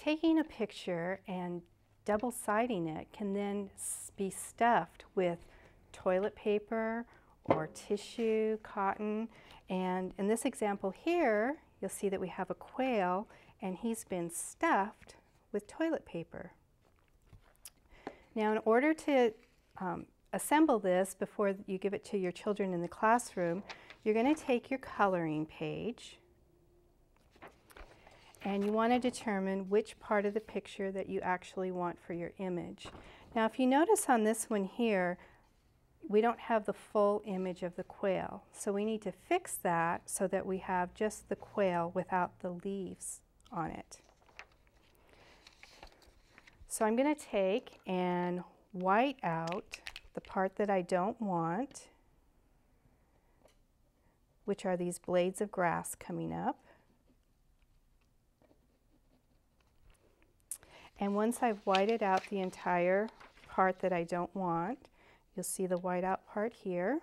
taking a picture and double siding it can then be stuffed with toilet paper or tissue, cotton, and in this example here, you'll see that we have a quail and he's been stuffed with toilet paper. Now in order to um, assemble this before you give it to your children in the classroom, you're going to take your coloring page and you want to determine which part of the picture that you actually want for your image. Now if you notice on this one here, we don't have the full image of the quail. So we need to fix that so that we have just the quail without the leaves on it. So I'm going to take and white out the part that I don't want, which are these blades of grass coming up. And once I've whited out the entire part that I don't want, you'll see the white out part here.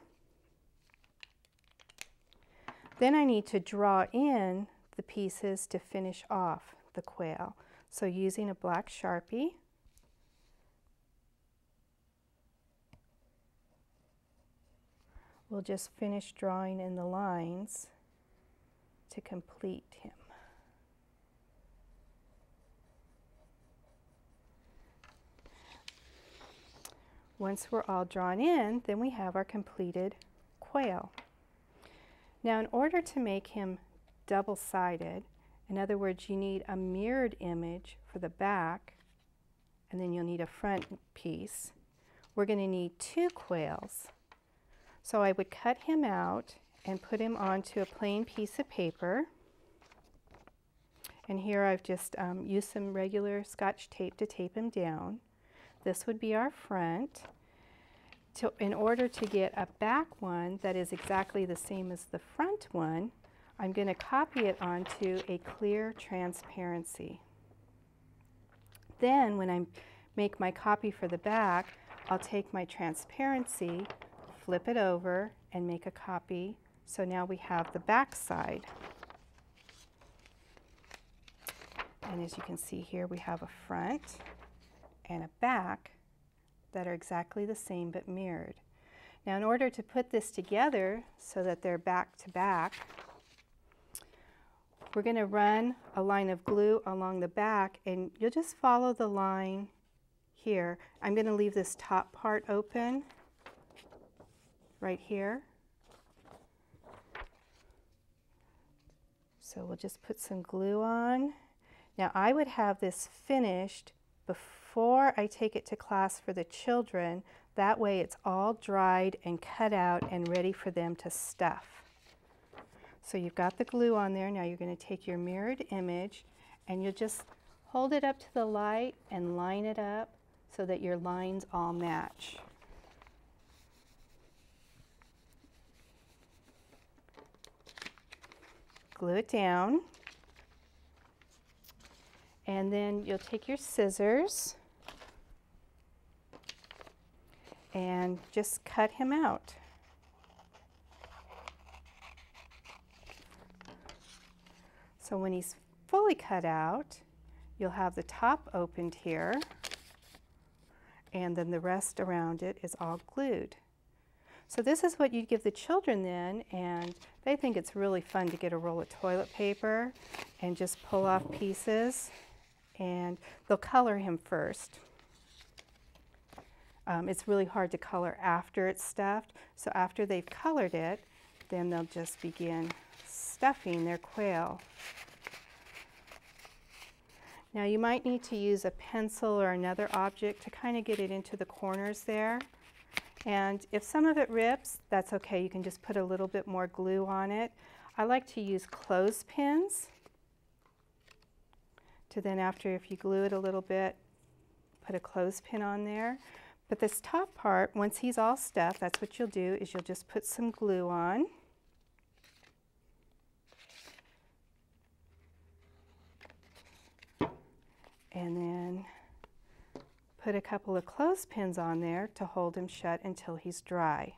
Then I need to draw in the pieces to finish off the quail. So using a black Sharpie, we'll just finish drawing in the lines to complete him. Once we're all drawn in, then we have our completed quail. Now in order to make him double-sided, in other words, you need a mirrored image for the back, and then you'll need a front piece. We're going to need two quails. So I would cut him out and put him onto a plain piece of paper. And here I've just um, used some regular scotch tape to tape him down. This would be our front. To, in order to get a back one that is exactly the same as the front one, I'm going to copy it onto a clear transparency. Then when I make my copy for the back, I'll take my transparency, flip it over, and make a copy. So now we have the back side. And as you can see here, we have a front and a back that are exactly the same but mirrored. Now in order to put this together so that they're back to back, we're going to run a line of glue along the back and you'll just follow the line here. I'm going to leave this top part open right here. So we'll just put some glue on. Now I would have this finished before before I take it to class for the children. That way it's all dried and cut out and ready for them to stuff. So you've got the glue on there. Now you're going to take your mirrored image and you'll just hold it up to the light and line it up so that your lines all match. Glue it down. And then you'll take your scissors and just cut him out. So when he's fully cut out, you'll have the top opened here, and then the rest around it is all glued. So this is what you'd give the children then, and they think it's really fun to get a roll of toilet paper and just pull off pieces, and they'll color him first. Um, it's really hard to color after it's stuffed. So after they've colored it, then they'll just begin stuffing their quail. Now you might need to use a pencil or another object to kind of get it into the corners there. And if some of it rips, that's okay. You can just put a little bit more glue on it. I like to use clothespins to then after, if you glue it a little bit, put a clothespin on there. But this top part, once he's all stuffed, that's what you'll do, is you'll just put some glue on. And then put a couple of clothespins on there to hold him shut until he's dry.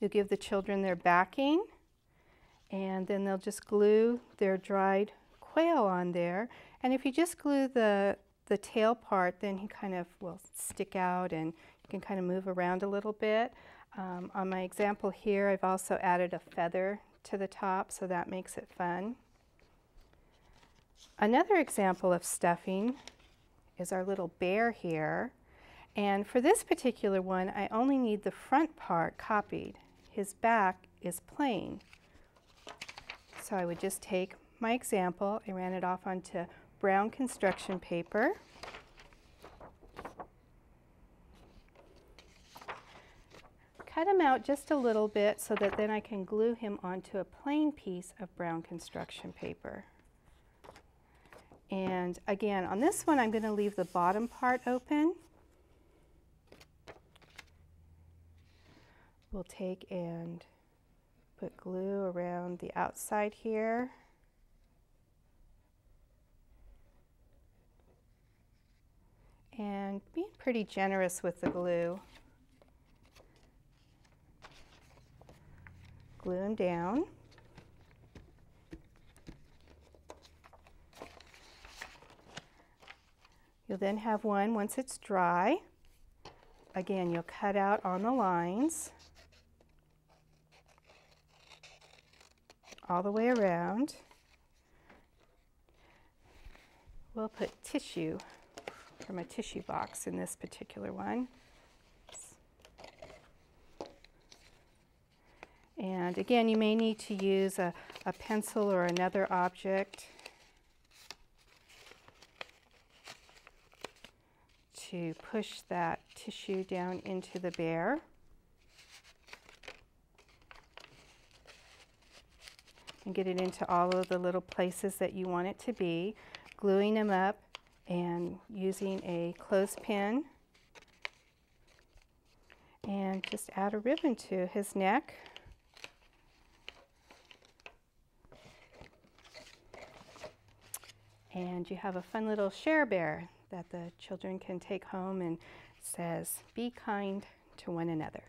You'll give the children their backing and then they'll just glue their dried quail on there. And if you just glue the, the tail part, then he kind of will stick out and you can kind of move around a little bit. Um, on my example here, I've also added a feather to the top, so that makes it fun. Another example of stuffing is our little bear here. And for this particular one, I only need the front part copied. His back is plain. So I would just take my example, I ran it off onto brown construction paper. Cut him out just a little bit so that then I can glue him onto a plain piece of brown construction paper. And again, on this one, I'm going to leave the bottom part open. We'll take and put glue around the outside here. And being pretty generous with the glue. Glue them down. You'll then have one once it's dry. Again, you'll cut out on the lines. all the way around. We'll put tissue from a tissue box in this particular one. And again, you may need to use a, a pencil or another object to push that tissue down into the bear. and get it into all of the little places that you want it to be, gluing them up and using a clothespin and just add a ribbon to his neck. And you have a fun little share bear that the children can take home and says, be kind to one another.